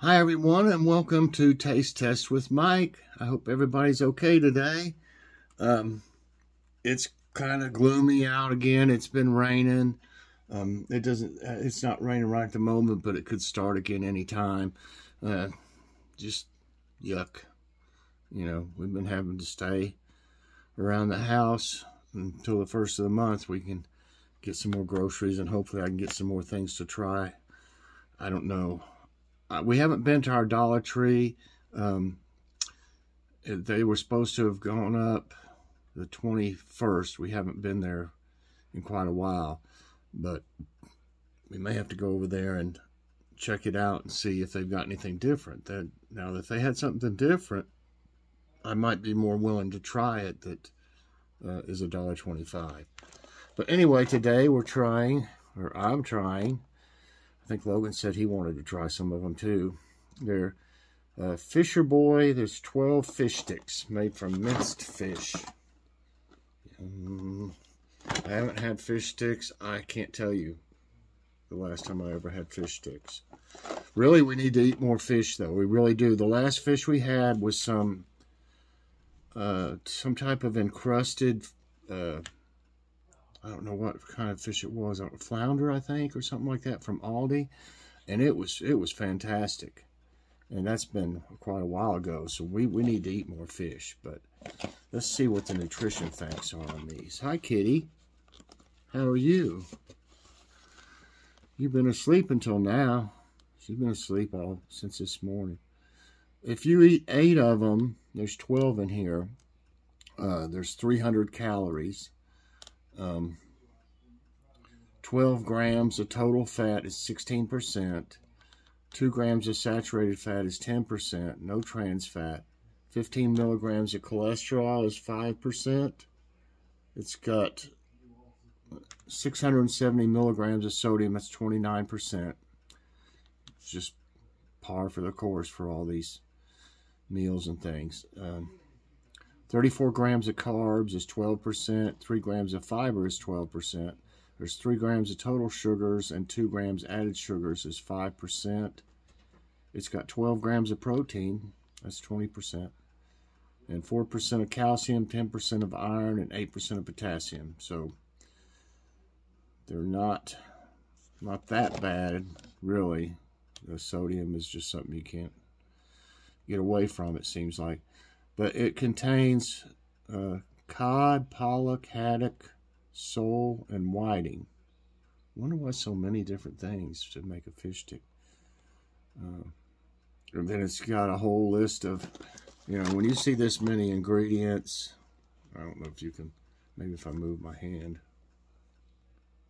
Hi, everyone, and welcome to Taste Test with Mike. I hope everybody's okay today. Um, it's kind of gloomy out again. It's been raining. Um, it doesn't. Uh, it's not raining right at the moment, but it could start again anytime. Uh, just yuck. You know, we've been having to stay around the house until the first of the month. We can get some more groceries, and hopefully, I can get some more things to try. I don't know we haven't been to our Dollar Tree. Um, they were supposed to have gone up the 21st. We haven't been there in quite a while, but we may have to go over there and check it out and see if they've got anything different. That now, if they had something different, I might be more willing to try it. That uh, is a dollar twenty-five. But anyway, today we're trying, or I'm trying, I think Logan said he wanted to try some of them too. They're uh, Fisher Boy. There's 12 fish sticks made from minced fish. Um, I haven't had fish sticks. I can't tell you the last time I ever had fish sticks. Really, we need to eat more fish, though. We really do. The last fish we had was some uh, some type of encrusted uh, I don't know what kind of fish it was, a flounder, I think, or something like that from Aldi, and it was it was fantastic. And that's been quite a while ago, so we, we need to eat more fish. But let's see what the nutrition facts are on these. Hi, Kitty. How are you? You've been asleep until now. She's been asleep all since this morning. If you eat eight of them, there's 12 in here. Uh, there's 300 calories. Um, 12 grams of total fat is 16%. 2 grams of saturated fat is 10%. No trans fat. 15 milligrams of cholesterol is 5%. It's got 670 milligrams of sodium. That's 29%. It's just par for the course for all these meals and things. Um, 34 grams of carbs is 12%. 3 grams of fiber is 12%. There's 3 grams of total sugars and 2 grams added sugars is 5%. It's got 12 grams of protein. That's 20%. And 4% of calcium, 10% of iron, and 8% of potassium. So they're not not that bad, really. The sodium is just something you can't get away from, it seems like but it contains uh, cod, pollock, haddock, sole, and whiting. I wonder why so many different things to make a fish stick. Uh, and then it's got a whole list of, you know, when you see this many ingredients, I don't know if you can, maybe if I move my hand,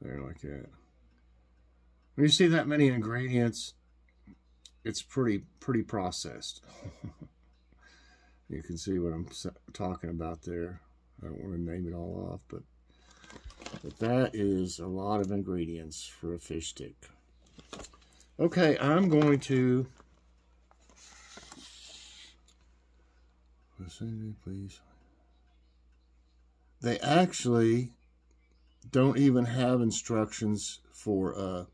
there like that. When you see that many ingredients, it's pretty, pretty processed. You can see what I'm talking about there. I don't want to name it all off, but, but that is a lot of ingredients for a fish stick. Okay, I'm going to... Please. They actually don't even have instructions for uh,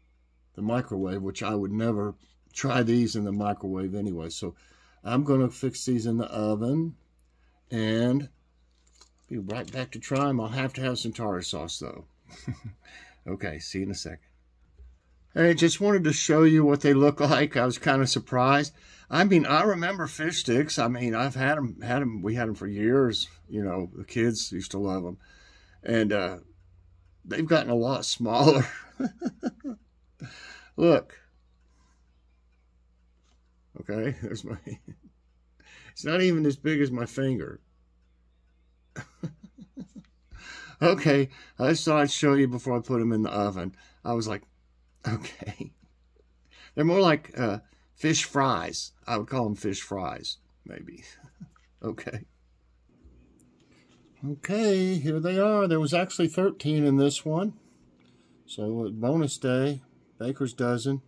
the microwave, which I would never try these in the microwave anyway. So I'm going to fix these in the oven and be right back to try them. I'll have to have some tartar sauce though. okay, see you in a second. Hey, just wanted to show you what they look like. I was kind of surprised. I mean, I remember fish sticks. I mean, I've had them, had them, we had them for years. You know, the kids used to love them. And uh, they've gotten a lot smaller. Look, Okay, there's my. it's not even as big as my finger. okay, I thought I'd show you before I put them in the oven. I was like, okay. They're more like uh, fish fries. I would call them fish fries, maybe. okay. Okay, here they are. There was actually 13 in this one. So, bonus day, baker's dozen.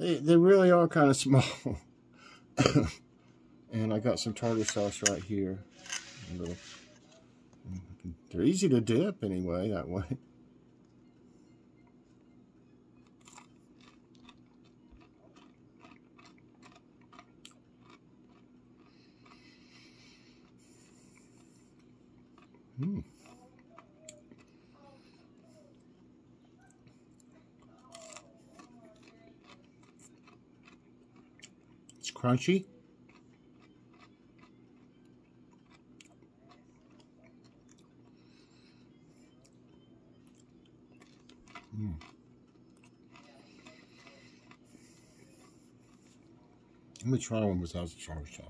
They, they really are kind of small. and I got some tartar sauce right here. Little, they're easy to dip anyway, that way. Hmm. It's crunchy. Mm. Let me try one without the sour sauce.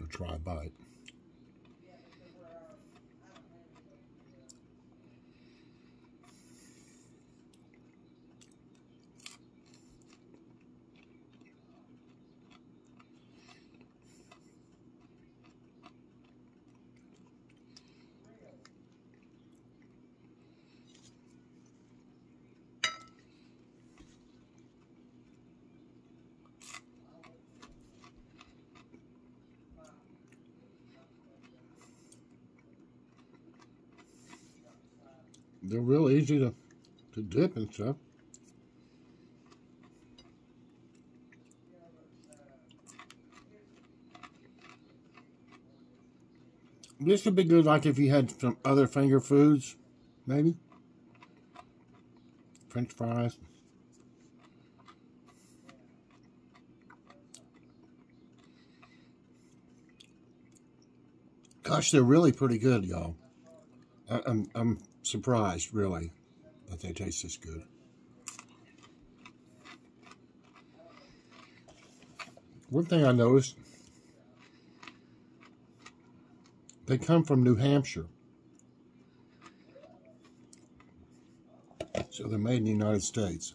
Or try a bite. They're real easy to, to dip and stuff. This would be good like if you had some other finger foods, maybe. French fries. Gosh, they're really pretty good, y'all. I'm, I'm surprised, really, that they taste this good. One thing I noticed, they come from New Hampshire. So they're made in the United States.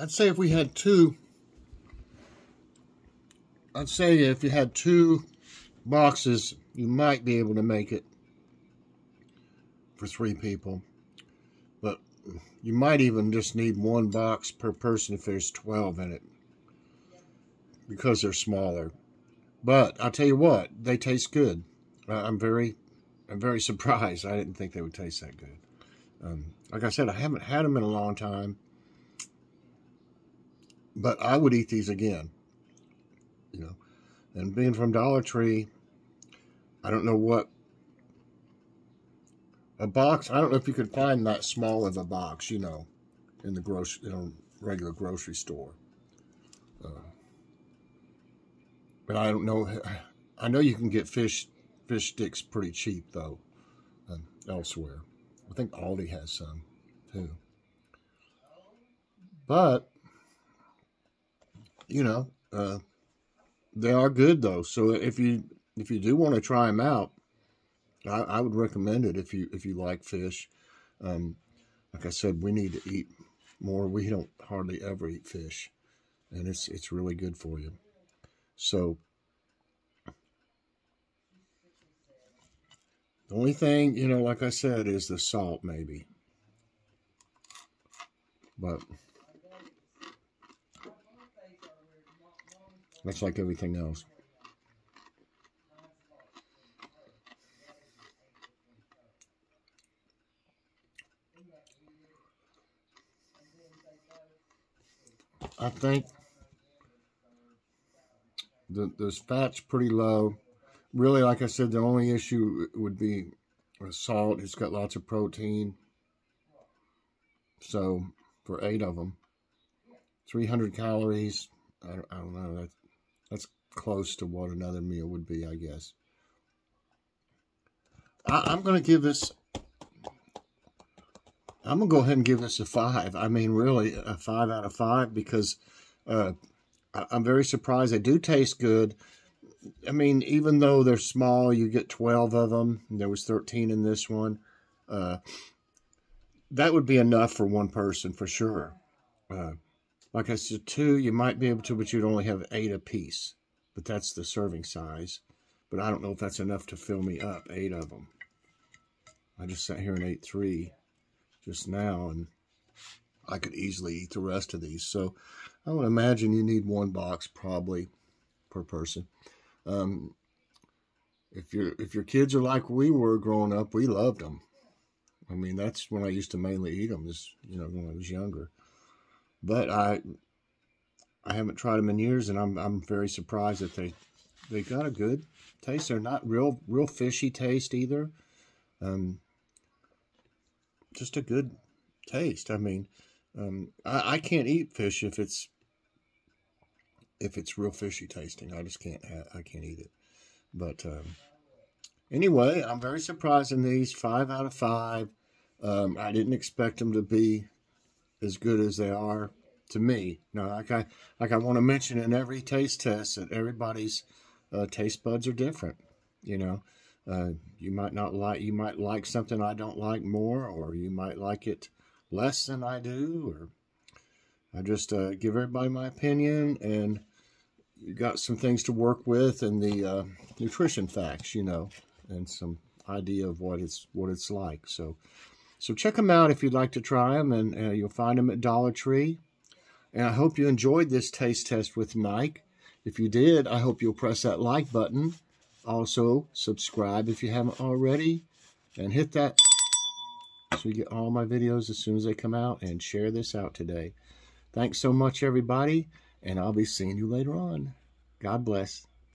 I'd say if we had two, I'd say if you had two boxes, you might be able to make it for three people. But you might even just need one box per person if there's 12 in it because they're smaller. But I'll tell you what, they taste good. I'm very, I'm very surprised. I didn't think they would taste that good. Um, like I said, I haven't had them in a long time. But I would eat these again. You know, and being from Dollar Tree, I don't know what a box. I don't know if you could find that small of a box. You know, in the grocery, in a regular grocery store. Uh, but I don't know. I know you can get fish fish sticks pretty cheap though, um, elsewhere. I think Aldi has some too. But you know, uh, they are good though. So if you if you do want to try them out, I, I would recommend it if you if you like fish. Um, like I said, we need to eat more. We don't hardly ever eat fish, and it's it's really good for you. So the only thing, you know, like I said, is the salt maybe. But That's like everything else. I think the the fat's pretty low. Really, like I said, the only issue would be salt. It's got lots of protein. So, for eight of them, 300 calories. I, I don't know. That's that's close to what another meal would be, I guess. I, am going to give this, I'm going to go ahead and give this a five. I mean, really, a five out of five because uh, I, I'm very surprised. They do taste good. I mean, even though they're small, you get 12 of them. There was 13 in this one. Uh, that would be enough for one person for sure. Uh, like I said, two, you might be able to, but you'd only have eight a piece. But that's the serving size. But I don't know if that's enough to fill me up, eight of them. I just sat here and ate three. just now, and I could easily eat the rest of these. So I would imagine you need one box probably per person. Um, if your if your kids are like we were growing up, we loved them. I mean, that's when I used to mainly eat them. Is you know when I was younger, but I I haven't tried them in years, and I'm I'm very surprised that they they got a good taste. They're not real real fishy taste either. Um, just a good taste. I mean, um, I, I can't eat fish if it's if it's real fishy tasting. I just can't. I can't eat it. But um, anyway, I'm very surprised in these. Five out of five. Um, I didn't expect them to be as good as they are to me. Now, like I like I want to mention in every taste test that everybody's uh, taste buds are different. You know, uh, you might not like you might like something I don't like more, or you might like it less than I do, or I just uh, give everybody my opinion and you got some things to work with and the uh, nutrition facts, you know, and some idea of what it's what it's like. So, so check them out if you'd like to try them, and uh, you'll find them at Dollar Tree. And I hope you enjoyed this taste test with Mike. If you did, I hope you'll press that like button. Also, subscribe if you haven't already, and hit that so you get all my videos as soon as they come out, and share this out today. Thanks so much, everybody and I'll be seeing you later on. God bless.